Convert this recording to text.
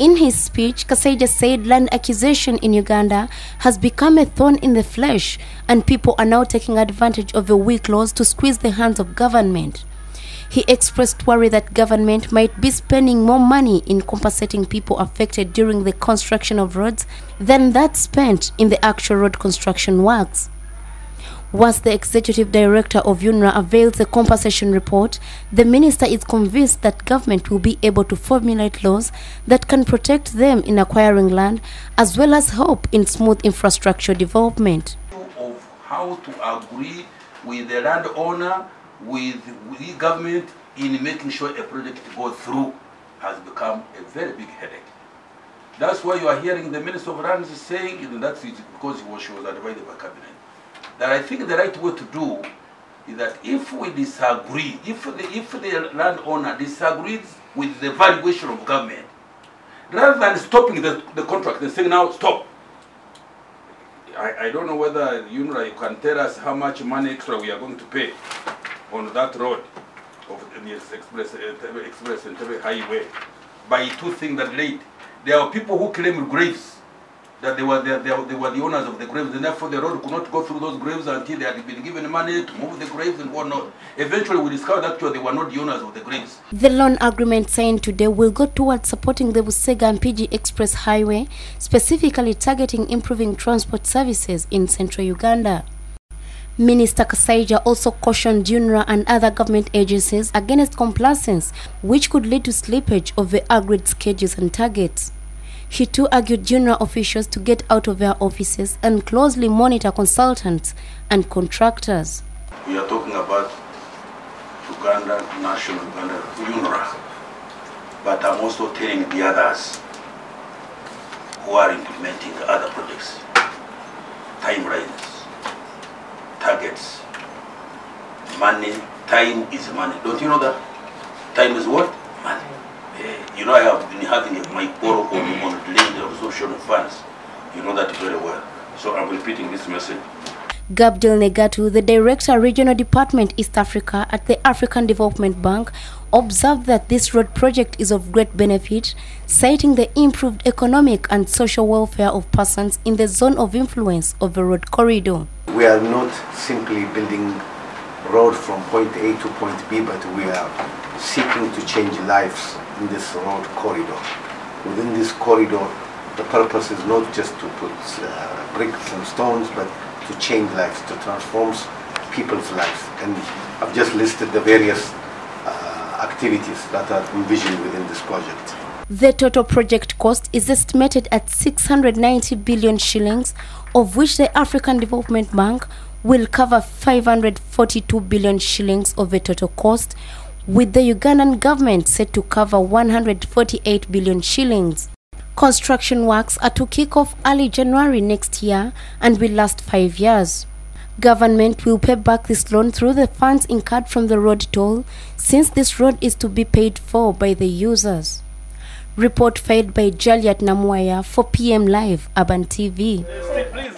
In his speech, Kasaija said land acquisition in Uganda has become a thorn in the flesh and people are now taking advantage of the weak laws to squeeze the hands of government. He expressed worry that government might be spending more money in compensating people affected during the construction of roads than that spent in the actual road construction works. Once the executive director of UNRA avails the compensation report, the minister is convinced that government will be able to formulate laws that can protect them in acquiring land as well as help in smooth infrastructure development. of how to agree with the landowner, with, the government in making sure a project goes through has become a very big headache. That's why you are hearing the Minister of Lands saying, that's because she was advised by cabinet, that I think the right way to do is that if we disagree, if the, if the landowner disagrees with the valuation of government, rather than stopping the, the contract and saying now stop, I, I don't know whether you know you can tell us how much money extra we are going to pay on that road of the express uh, express and highway by two things that late. There are people who claim graves that they were they, they, they were the owners of the graves and therefore the road could not go through those graves until they had been given money to move the graves and whatnot. Eventually we discovered actually they were not the owners of the graves. The loan agreement signed today will go towards supporting the Busega Mpigi Express Highway, specifically targeting improving transport services in central Uganda. Minister Kasaija also cautioned UNRA and other government agencies against complacence, which could lead to slippage of the agreed schedules and targets. He too argued UNRA officials to get out of their offices and closely monitor consultants and contractors. We are talking about Uganda, National Uganda, UNRA. But I'm also telling the others who are implementing other projects, timelines, targets, money, time is money. Don't you know that? Time is what? Money. You know I have been having my borrow on, on delaying the absorption of funds. You know that very well. So I'm repeating this message. Gabriel Negatu, the Director Regional Department East Africa at the African Development Bank, observed that this road project is of great benefit, citing the improved economic and social welfare of persons in the zone of influence of the road corridor. We are not simply building road from point A to point B, but we are seeking to change lives in this road corridor. Within this corridor, the purpose is not just to put uh, bricks and stones, but to change lives, to transform people's lives. And I've just listed the various uh, activities that are envisioned within this project. The total project cost is estimated at 690 billion shillings, of which the African Development Bank will cover 542 billion shillings of the total cost, with the Ugandan government set to cover 148 billion shillings. Construction works are to kick off early January next year and will last five years. Government will pay back this loan through the funds incurred from the road toll, since this road is to be paid for by the users. Report filed by Jaliat Namwaya for PM Live Urban TV. Please,